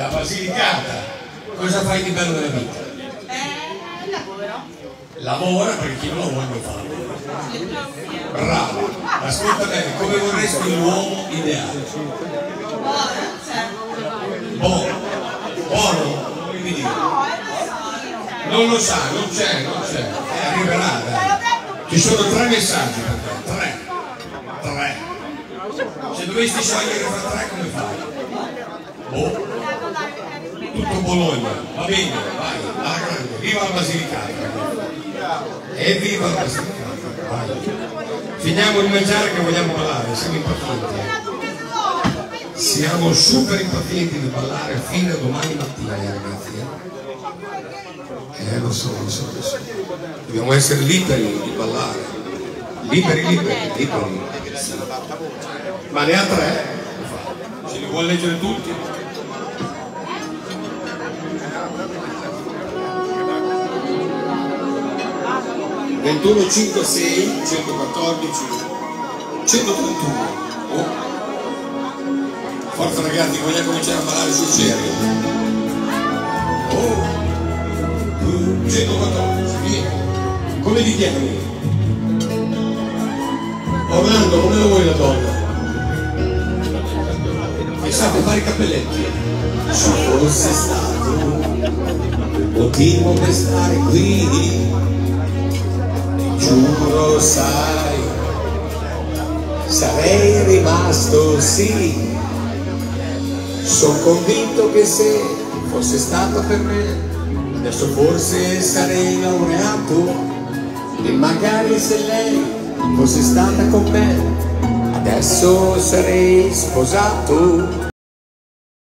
La Basilicata, cosa fai di bello nella vita? Eh, lavoro. Lavora perché chi non lavora non fa lavoro. Bravo, ascolta bene, come vorresti l'uomo ideale? Buono, cioè. Buono, buono, non mi dire. No, eh, non lo sa, non c'è, non c'è, e arriverà, dai. Ci sono tre messaggi per te, tre. Tre. Se dovessi scegliere fra tre come fai? Boh. Tutto Bologna, va bene, vai, alla grande, viva la Basilicata! E viva la Basilicata, vai. Finiamo di mangiare che vogliamo ballare, siamo impazienti. Siamo super impazienti di ballare fino a domani mattina, eh, ragazzi. Eh, eh lo so, lo so, lo so. Dobbiamo essere liberi di ballare. Liberi, liberi, liberi. Ma ne ha tre? Ce li vuole leggere tutti? 21 5 6 114 131 oh. forza ragazzi vogliamo cominciare a parlare sul serio oh 114 vieni come ti chiami? Orlando come lo vuoi la donna? che sa fare i cappelletti ci fosse stato un motivo per stare qui giuro sai sarei rimasto sì. Sono convinto che se fosse stata per me adesso forse sarei laureato. E magari se lei fosse stata con me adesso sarei sposato